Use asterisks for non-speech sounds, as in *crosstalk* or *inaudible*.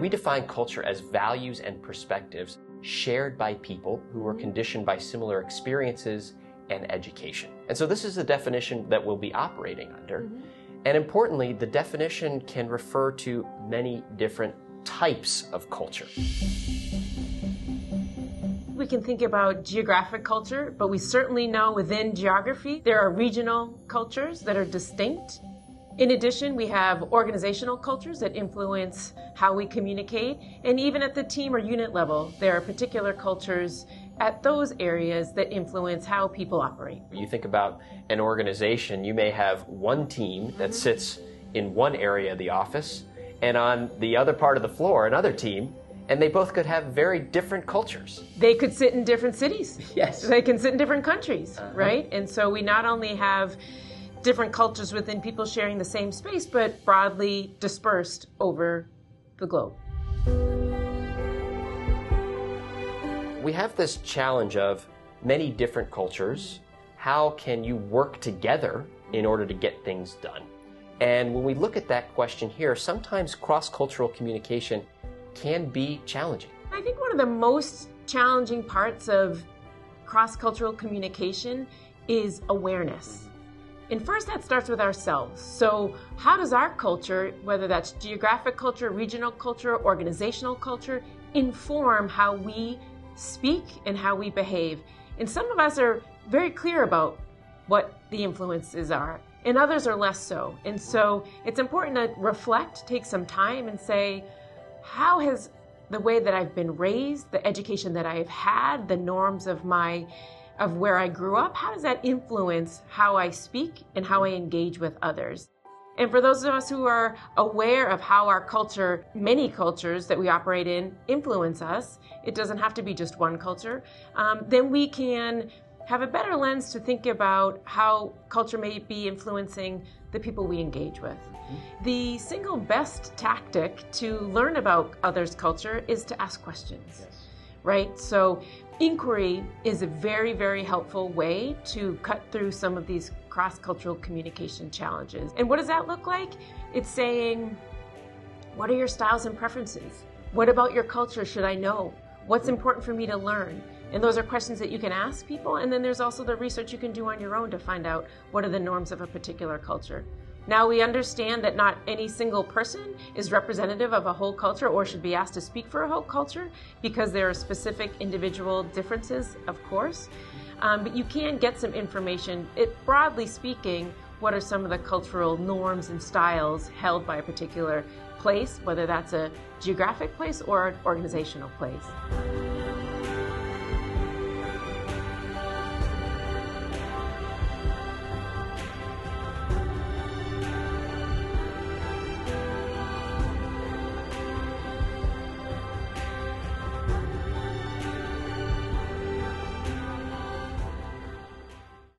We define culture as values and perspectives shared by people who are conditioned by similar experiences and education. And so this is the definition that we'll be operating under. Mm-hmm. And importantly, the definition can refer to many different types of culture. We can think about geographic culture, but we certainly know within geography there are regional cultures that are distinct. In addition, we have organizational cultures that influence how we communicate. And even at the team or unit level, there are particular cultures at those areas that influence how people operate. You think about an organization, you may have one team that mm-hmm. sits in one area of the office, and on the other part of the floor, another team and they both could have very different cultures. They could sit in different cities. *laughs* Yes. They can sit in different countries, uh-huh. right? And so we not only have different cultures within people sharing the same space, but broadly dispersed over the globe. We have this challenge of many different cultures. How can you work together in order to get things done? And when we look at that question here, sometimes cross cultural communication can be challenging. I think one of the most challenging parts of cross cultural communication is awareness. And first, that starts with ourselves. So, how does our culture, whether that's geographic culture, regional culture, organizational culture, inform how we speak and how we behave? And some of us are very clear about what the influences are, and others are less so. And so, it's important to reflect, take some time, and say, how has the way that I've been raised, the education that I've had, the norms of my of where I grew up, how does that influence how I speak and how I engage with others? And for those of us who are aware of how our culture, many cultures that we operate in, influence us, it doesn't have to be just one culture, um, then we can have a better lens to think about how culture may be influencing the people we engage with. Mm-hmm. The single best tactic to learn about others' culture is to ask questions. Yes. Right? So, inquiry is a very, very helpful way to cut through some of these cross cultural communication challenges. And what does that look like? It's saying, what are your styles and preferences? What about your culture should I know? What's important for me to learn? And those are questions that you can ask people. And then there's also the research you can do on your own to find out what are the norms of a particular culture. Now we understand that not any single person is representative of a whole culture or should be asked to speak for a whole culture because there are specific individual differences, of course. Um, but you can get some information. It, broadly speaking, what are some of the cultural norms and styles held by a particular place, whether that's a geographic place or an organizational place.